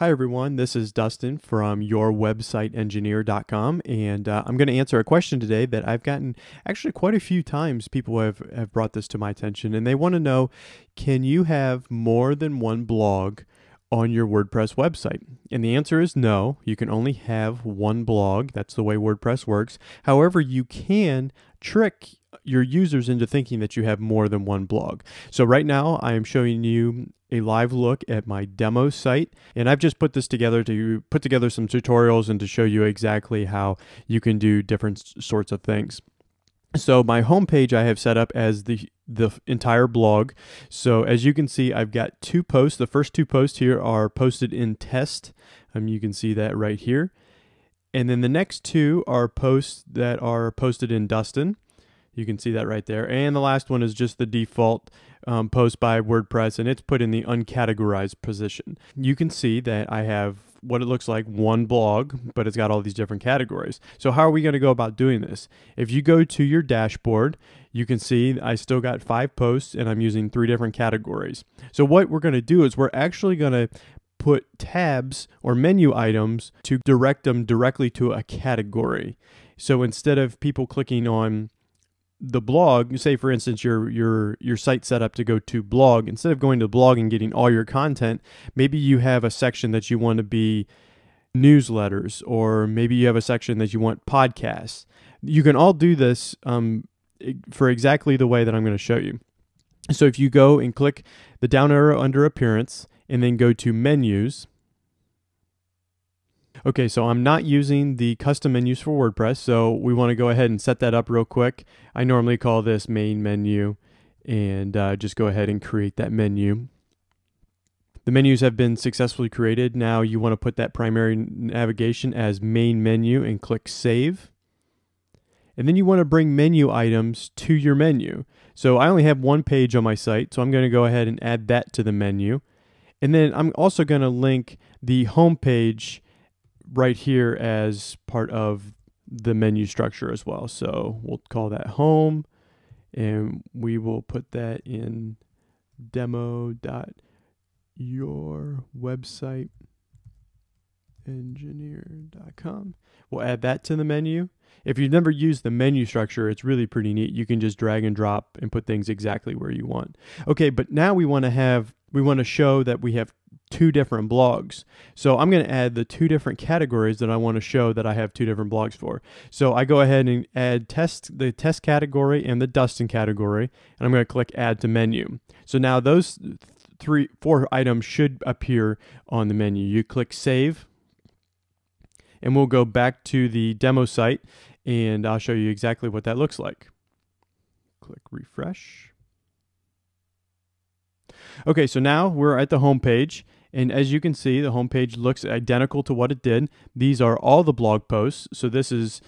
Hi, everyone. This is Dustin from yourwebsiteengineer.com, and uh, I'm going to answer a question today that I've gotten actually quite a few times. People have, have brought this to my attention, and they want to know can you have more than one blog on your WordPress website? And the answer is no. You can only have one blog. That's the way WordPress works. However, you can trick your users into thinking that you have more than one blog. So right now I am showing you a live look at my demo site and I've just put this together to put together some tutorials and to show you exactly how you can do different sorts of things. So my homepage I have set up as the the entire blog. So as you can see, I've got two posts. The first two posts here are posted in test. Um, you can see that right here. And then the next two are posts that are posted in Dustin. You can see that right there. And the last one is just the default um, post by WordPress, and it's put in the uncategorized position. You can see that I have what it looks like one blog, but it's got all these different categories. So how are we going to go about doing this? If you go to your dashboard, you can see I still got five posts and I'm using three different categories. So what we're going to do is we're actually going to put tabs or menu items to direct them directly to a category. So instead of people clicking on the blog, say for instance your your your site set up to go to blog, instead of going to blog and getting all your content, maybe you have a section that you want to be newsletters, or maybe you have a section that you want podcasts. You can all do this um, for exactly the way that I'm going to show you. So if you go and click the down arrow under appearance and then go to menus, Okay, so I'm not using the custom menus for WordPress, so we want to go ahead and set that up real quick. I normally call this main menu and uh, just go ahead and create that menu. The menus have been successfully created. Now you want to put that primary navigation as main menu and click save. And then you want to bring menu items to your menu. So I only have one page on my site, so I'm going to go ahead and add that to the menu. And then I'm also going to link the home page right here as part of the menu structure as well. So we'll call that home and we will put that in demo dot your website engineer.com. We'll add that to the menu. If you've never used the menu structure, it's really pretty neat. You can just drag and drop and put things exactly where you want. Okay, but now we want to have we want to show that we have two different blogs. So I'm going to add the two different categories that I want to show that I have two different blogs for. So I go ahead and add test the test category and the Dustin category, and I'm going to click add to menu. So now those three four items should appear on the menu. You click save and we'll go back to the demo site and I'll show you exactly what that looks like. Click refresh. Okay, so now we're at the home page and as you can see, the homepage looks identical to what it did. These are all the blog posts. So this is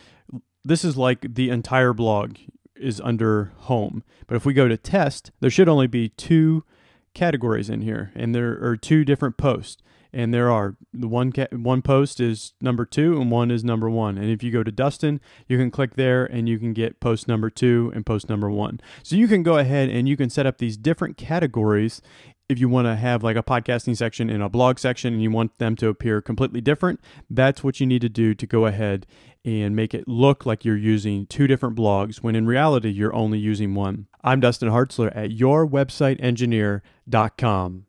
this is like the entire blog is under home. But if we go to test, there should only be two categories in here and there are two different posts and there are the one one post is number two and one is number one and if you go to dustin you can click there and you can get post number two and post number one so you can go ahead and you can set up these different categories if you want to have like a podcasting section and a blog section and you want them to appear completely different, that's what you need to do to go ahead and make it look like you're using two different blogs when in reality you're only using one. I'm Dustin Hartzler at yourwebsiteengineer.com.